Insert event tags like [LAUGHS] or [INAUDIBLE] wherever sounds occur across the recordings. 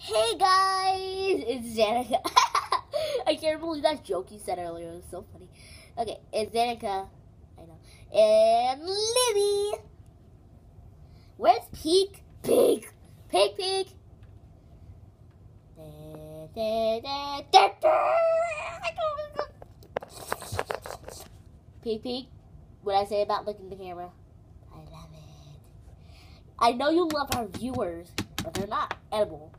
Hey guys, it's Danica. [LAUGHS] I can't believe that joke you said earlier. It was so funny. Okay, it's Danica. I know. And Libby. Where's Peek? Peek. Peek, Peek. Peek, Peek. What I say about looking at the camera? I love it. I know you love our viewers, but they're not edible.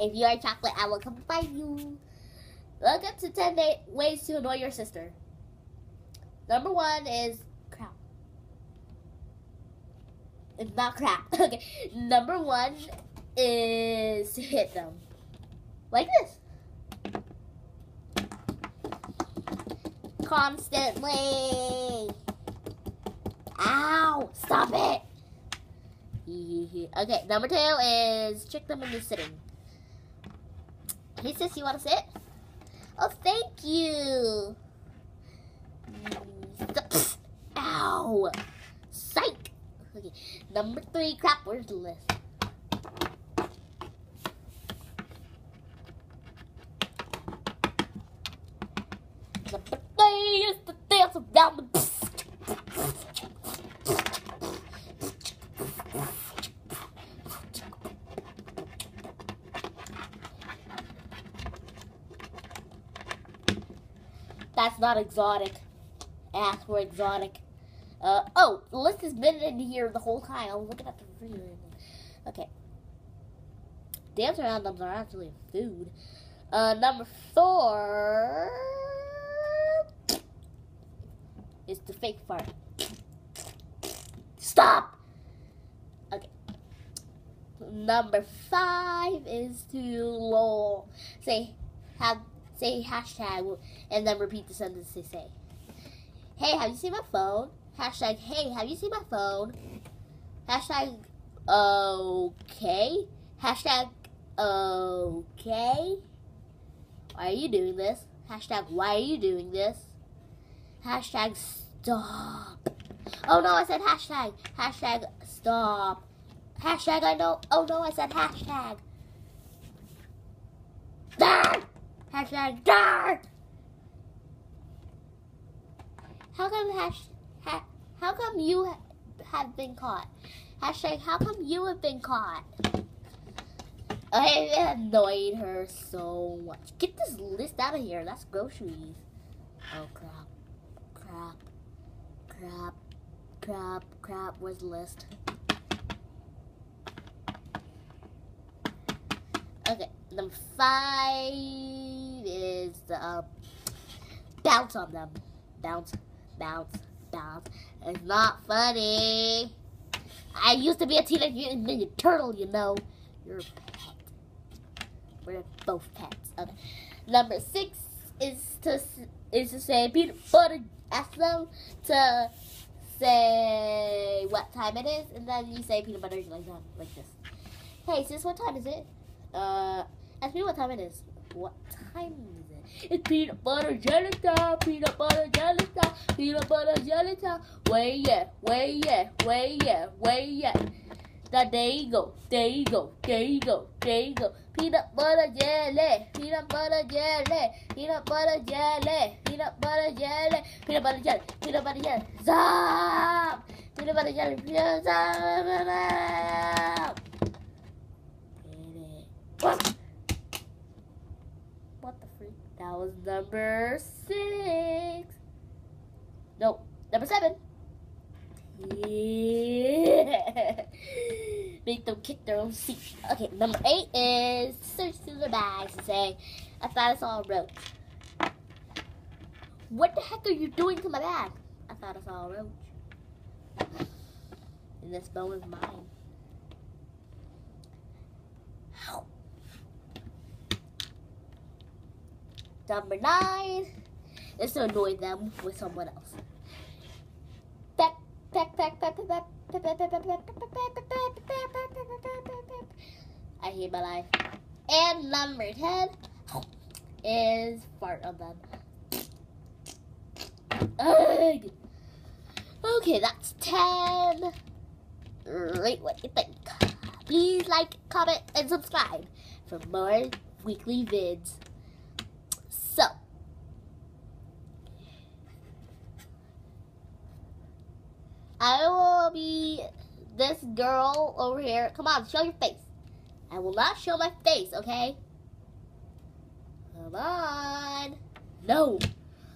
If you are chocolate, I will come find you. Welcome to 10 ways to annoy your sister. Number one is crap. It's not crap. [LAUGHS] okay. Number one is to hit them. Like this. Constantly. Ow! Stop it! okay, number two is trick them into sitting. Hey sis, you wanna sit? Oh, thank you! Ow! Psych! Okay, number three, crap, the list? Number three is the dance around the That's not exotic. Ask for exotic. Uh, oh, the list has been in here the whole time. I was looking at the video. Okay. Dance them are actually food. Uh, number four is the fake fart. Stop! Okay. Number five is to lol. Say, have say hashtag, and then repeat the sentence they say. Hey, have you seen my phone? Hashtag, hey, have you seen my phone? Hashtag, okay. Hashtag, okay. Why are you doing this? Hashtag, why are you doing this? Hashtag, stop. Oh no, I said hashtag. Hashtag, stop. Hashtag, I know. Oh no, I said hashtag. Ah! Hashtag dark. How come hash, ha, how come you have been caught? Hashtag how come you have been caught? I annoyed her so much. Get this list out of here. That's groceries. Oh crap. Crap. Crap. Crap. Crap. Where's the list? Okay, number five is uh, bounce on them. Bounce, bounce, bounce. It's not funny. I used to be a teenage mutant ninja turtle, you know. You're a pet. We're both pets. Okay. Number six is to is to say peanut butter. Ask them to say what time it is, and then you say peanut butter like that, like this. Hey, sis, what time is it? Uh, ask me what time it is. What time is it? It's peanut butter jelly time, peanut butter jelly time, peanut butter jelly time. Way yeah, way yeah, way yeah, way yeah. That there you go, there you go, there you go, there you go. Peanut butter jelly, peanut butter jelly, peanut butter jelly, peanut butter jelly, peanut butter jelly, peanut butter jelly. Zap! Peanut butter jelly, peanut butter jelly. The freak? That was number six. No, number seven. Yeah. Make them kick their own seat. Okay, number eight is search through their bags and say, I thought I saw a roach. What the heck are you doing to my bag? I thought I saw a roach. And this bone is mine. Number nine is to annoy them with someone else. Peck, peck, peck, peck, peck, peck, I hate my life. And number ten is fart on them. Ugh. Okay, that's ten. Rate what you think. please like, comment, and subscribe for more weekly vids. So, I will be this girl over here. Come on, show your face. I will not show my face, okay? Come on. No.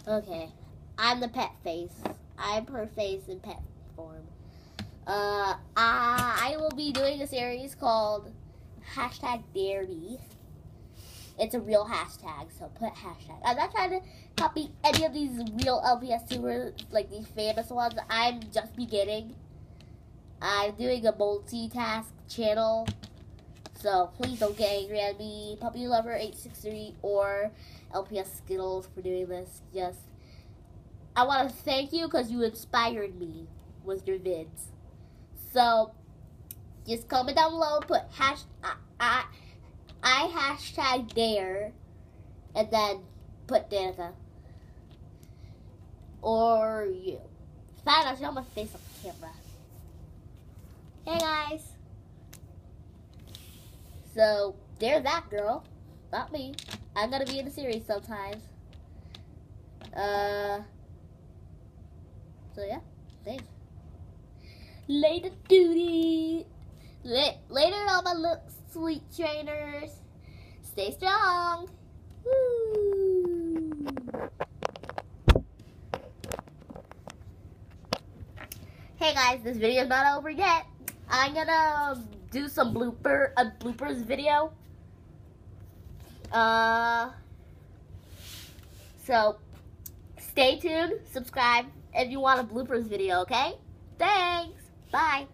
Okay. I'm the pet face. I'm her face in pet form. Uh, I will be doing a series called hashtag Dare Me. It's a real hashtag, so put hashtag. I'm not trying to copy any of these real LPS tubers, like these famous ones. I'm just beginning. I'm doing a multitask channel, so please don't get angry at me, Puppy Lover 863 or LPS Skittles for doing this. Just, I want to thank you because you inspired me with your vids. So, just comment down below, put hash, I, I hashtag dare, and then put Danica. Or you. Fine, I'll show my face on camera. Hey guys. So, there's that girl. Not me. I'm gonna be in the series sometimes. Uh. So yeah, thanks. Later, duty. La later, on my little sweet trainers. Stay strong. Woo. Hey guys, this video is not over yet. I'm gonna do some blooper a bloopers video. Uh, so stay tuned, subscribe if you want a bloopers video, okay? Thanks. Bye.